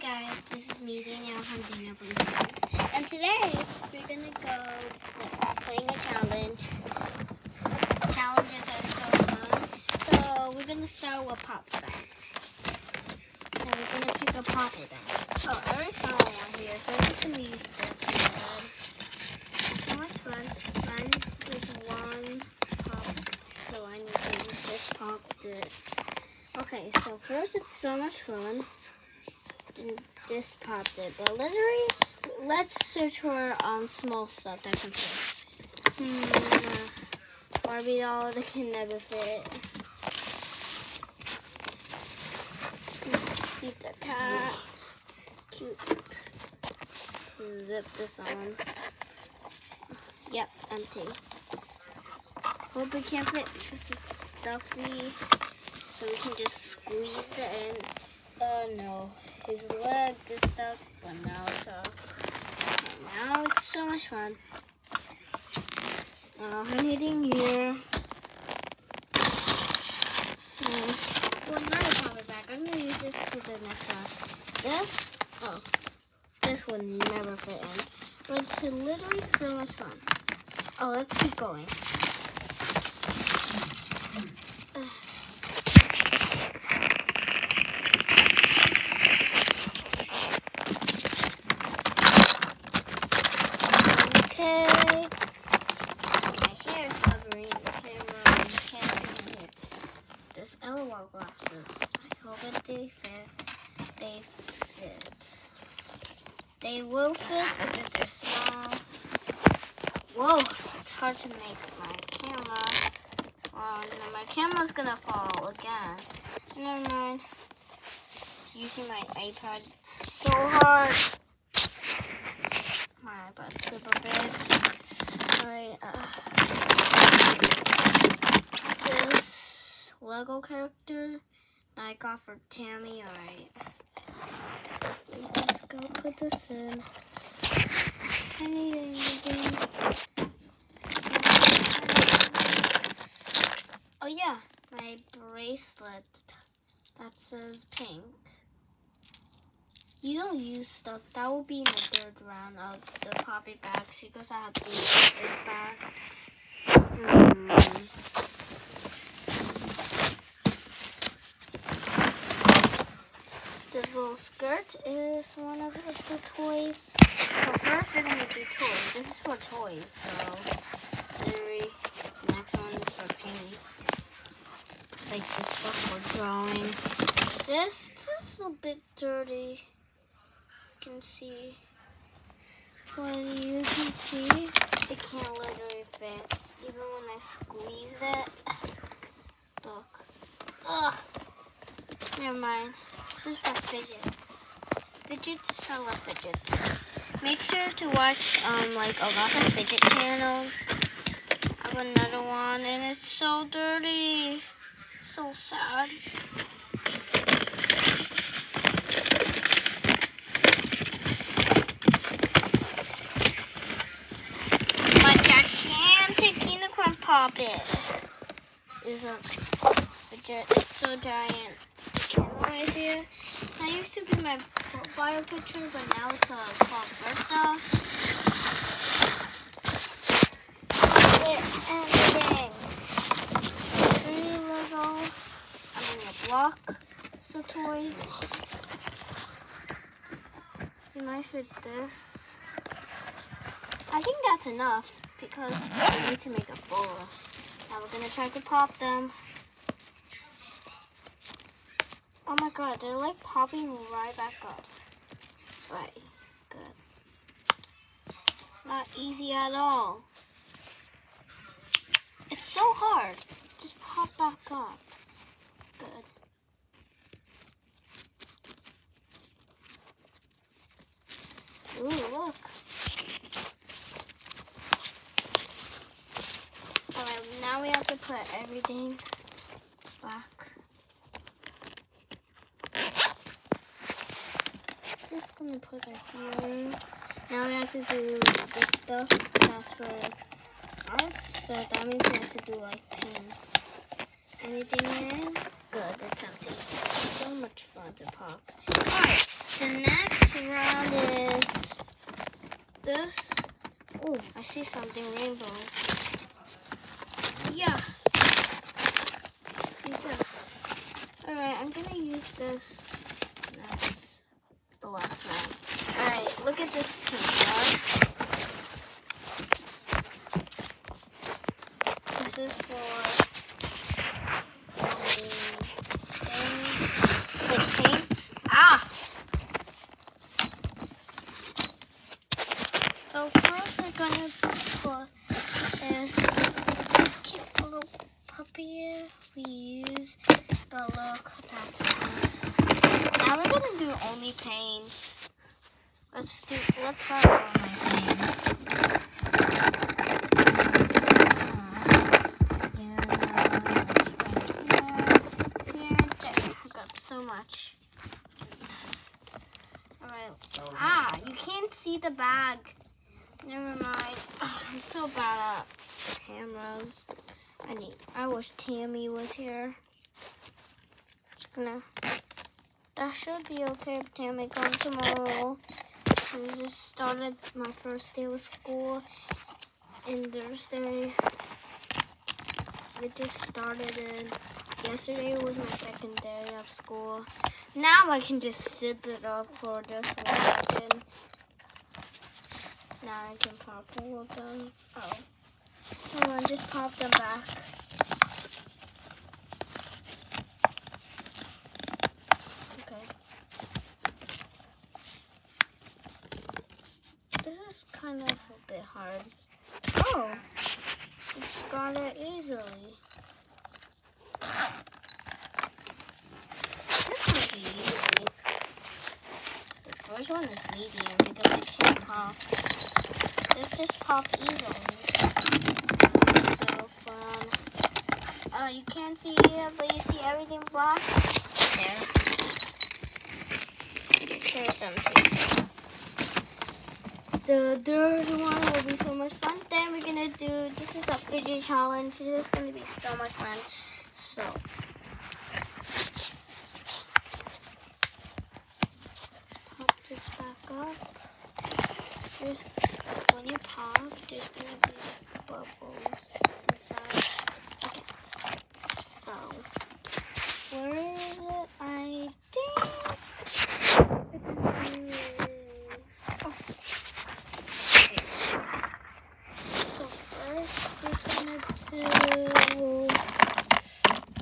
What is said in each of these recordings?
guys, this is me, Danielle from Danielle Plays Games. And today, we're gonna go playing a challenge. Challenges are so fun. So, we're gonna start with pop bags. And we're gonna pick a pop bag. So, I already found one here, so I'm just gonna use this. So much fun. Fun with one pop, so I need to use this pop to Okay, so first it's so much fun this popped it. But literally, let's search for um small stuff that can fit. Hmm, Barbie doll that can never fit. Beat the cat. Cute. Zip this on. Yep, empty. Hope it can't fit because it's stuffy. So we can just squeeze it in. Oh no his leg is stuck, but now it's. And now it's so much fun. Now I'm hitting here. Hmm. Well, another power back. I'm gonna use this to the next one. This, oh, this will never fit in. But it's literally so much fun. Oh, let's keep going. glasses. I hope that they fit. They fit. They will fit, but if they're small. Whoa, it's hard to make my camera. Oh, no, my camera's gonna fall again. Never mind. Using my iPad so hard. My iPad's super big. Alright, uh, this Lego character that I got for Tammy. Alright. Let's go put this in. anything. Oh yeah, my bracelet that says pink. You don't use stuff. That will be in the third round of the poppy bags because I have three bags. Mm. This little skirt is one of the toys. So first we're gonna do toys. This is for toys, so literally for paints. Like the stuff for drawing. This, this is a bit dirty. You can see. But you can see it can't literally fit. Even when I squeeze it. Look. Ugh. Never mind. This is for fidgets. Fidgets, I love fidgets. Make sure to watch um like a lot of fidget channels. I another one and it's so dirty. So sad. My gigantic unicorn puppet is a fidget. It's so giant right. That used to be my profile picture, but now it's uh, called Bertha. Tree Lego. I block. A toy. You might fit this. I think that's enough because we need to make a full. Now we're gonna try to pop them. Oh my god, they're like popping right back up. Right, good. Not easy at all. So hard. Just pop back up. Good. Ooh, look. Alright, now we have to put everything back. just gonna put it here. Now we have to do the stuff that's for So that means we have to do like paints. Anything in? Good. good. It's empty. So much fun to pop. Alright, the next round is this. Oh, I see something rainbow. Yeah. See this. Alright, I'm gonna use this. That's the last one. Alright, look at this pink This is for paints. Ah! So first we're gonna put is this cute little puppy we use. But look, that's nice. Now we're gonna do only paints. Let's do let's start with only paints. so much. Alright. Ah, you can't see the bag. Never mind. Oh, I'm so bad at cameras. I need. I wish Tammy was here. Just gonna. That should be okay if Tammy comes tomorrow. I just started my first day of school in Thursday. It just started in Yesterday was my second day of school. Now I can just zip it up for just one. Now I can pop all of them. Oh. Hold on, just pop them back. Okay. This is kind of a bit hard. Oh, it's got it easily. Which one is medium because it can't pop. This just popped easily. So fun. Oh, you can't see it, but you see everything black? There. Here's empty. The third one will be so much fun. Then we're gonna do, this is a fidget challenge. This is gonna be so much fun. So, this back up. There's, when you pop, there's gonna be bubbles inside. Okay, so, where is it? I think.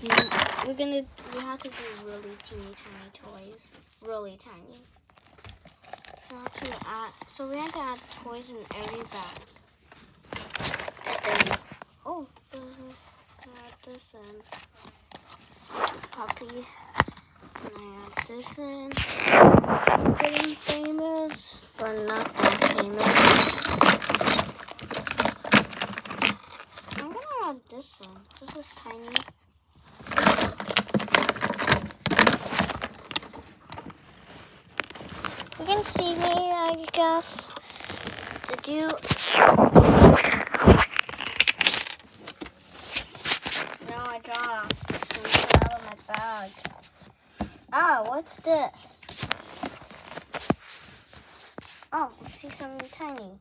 We're. We're gonna. We have to do really teeny tiny toys, really tiny have to add, so we have to add toys in every bag. Oh, this is, add this in. puppy. And I add this in. Getting famous, but not that famous. I'm gonna add this in. This is tiny. Can see me, I guess. Did you? No, I dropped out of my bag. Ah, what's this? Oh, I see something tiny.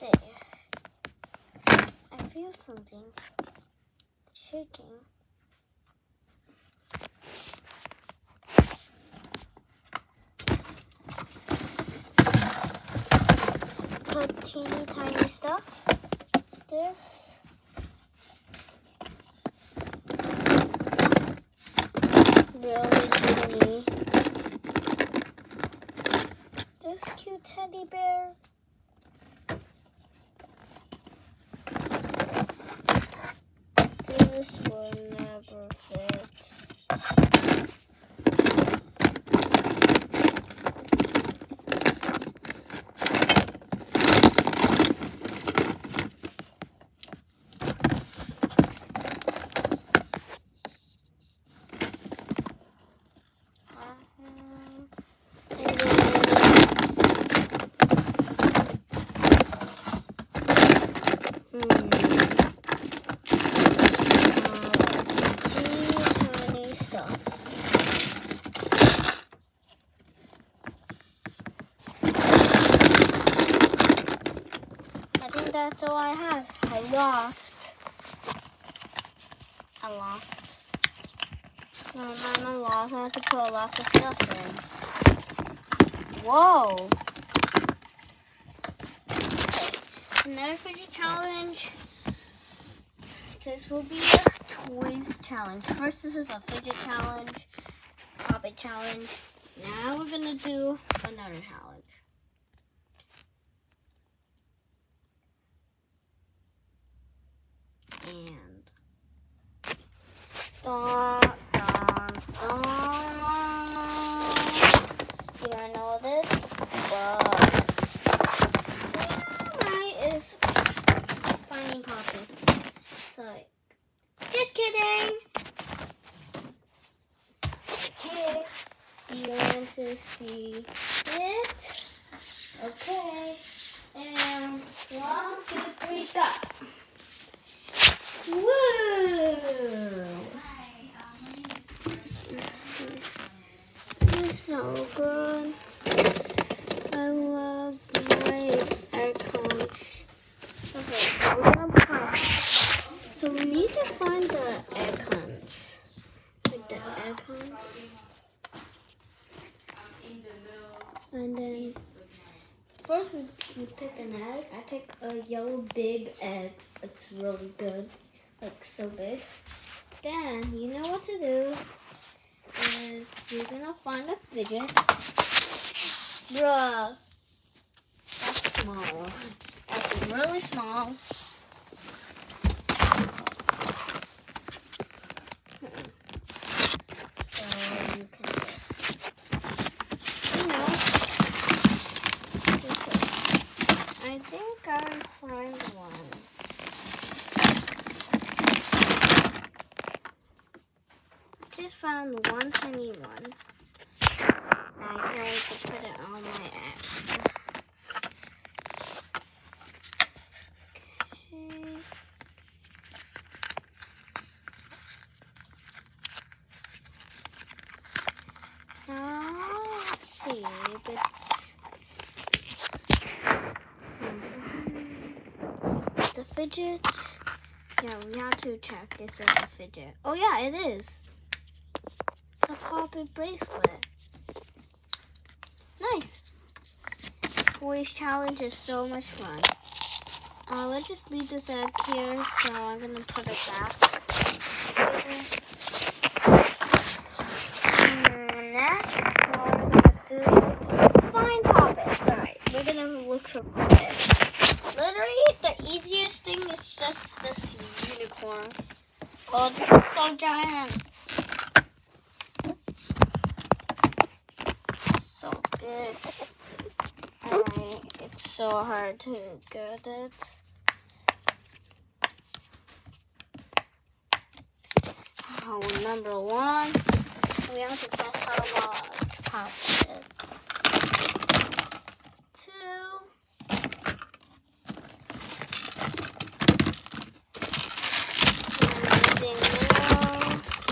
There. I feel something shaking. Put teeny tiny stuff. This. Really teeny. This cute teddy bear. I have. I lost. I lost. No, no, I lost. I have to put a lot of stuff in. Whoa. Okay. Another fidget challenge. This will be a toys challenge. First, this is a fidget challenge, puppet challenge. Now we're gonna do another challenge. And dun, dun, dun. You don't know this, but yeah, is finding puppets. It's like, just kidding. Okay, you want to see it? Okay, and one, two, three, go. Woo! This is so good. I love my icons. Okay, so we're gonna find. So we need to find the icons. Like the icons. And then first we, we pick an egg. I pick a yellow big egg. It's really good. Like so big. Then you know what to do is you're gonna find a fidget. Bruh. That's small. That's really small. So you can just, you know, just like- I think I find one. Just found one tiny one. Now I'm going to put it on my app. Fidget. Yeah, we have to check. It says a fidget. Oh, yeah, it is. Puppet bracelet. Nice. Boys challenge is so much fun. Uh, let's just leave this egg here, so I'm gonna put it back. Next, we're gonna do find. Alright, we're gonna look for puppets. Literally, the easiest thing is just this unicorn. Oh, this is so giant. So big. Alright, it's so hard to get it. Oh, number one, we have to guess how much puppets. Two. Anything else?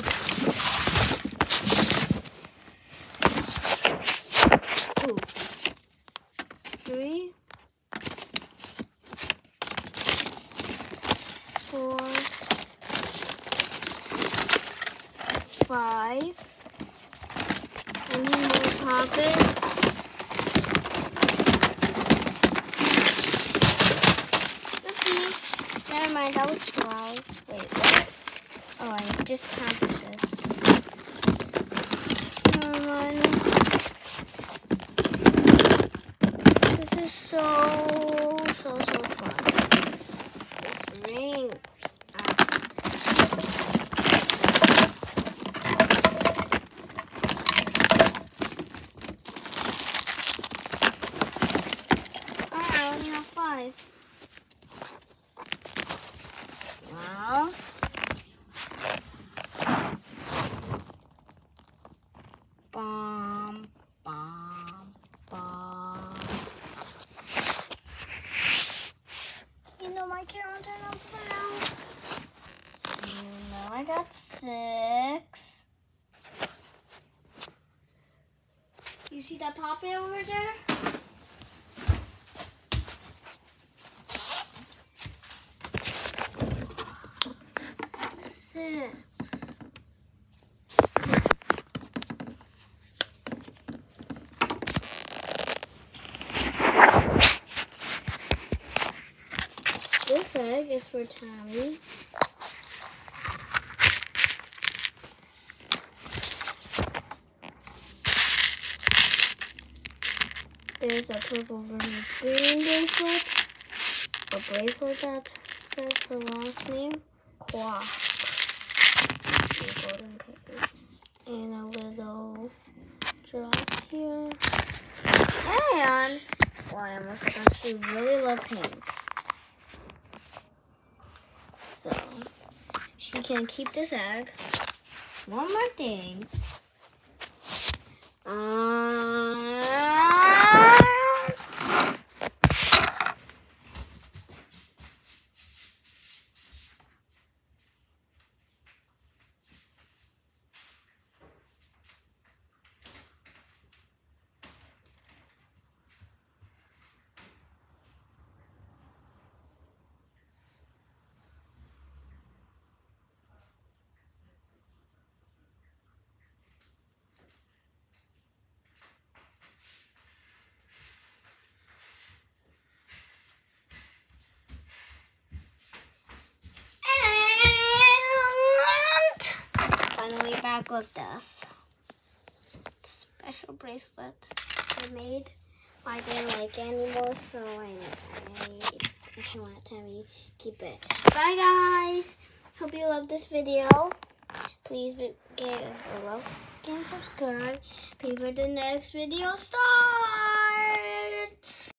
Ooh. Three. Four. Five. Any more pockets? Oopsie. Never mind, that was twelve. Wait, what? Oh, I just counted this. Mind. This is so, I got six. You see that poppy over there? Six. This egg is for Tommy. There's a purple green bracelet. A bracelet that says her last name, Qua. golden. And a little dress here. And why I actually really love pink. So she can keep this egg. One more thing. Uh, back like this. Special bracelet I made. I didn't like anymore, so I, I, I want to keep it. Bye, guys. Hope you love this video. Please give oh, a like and subscribe before the next video starts.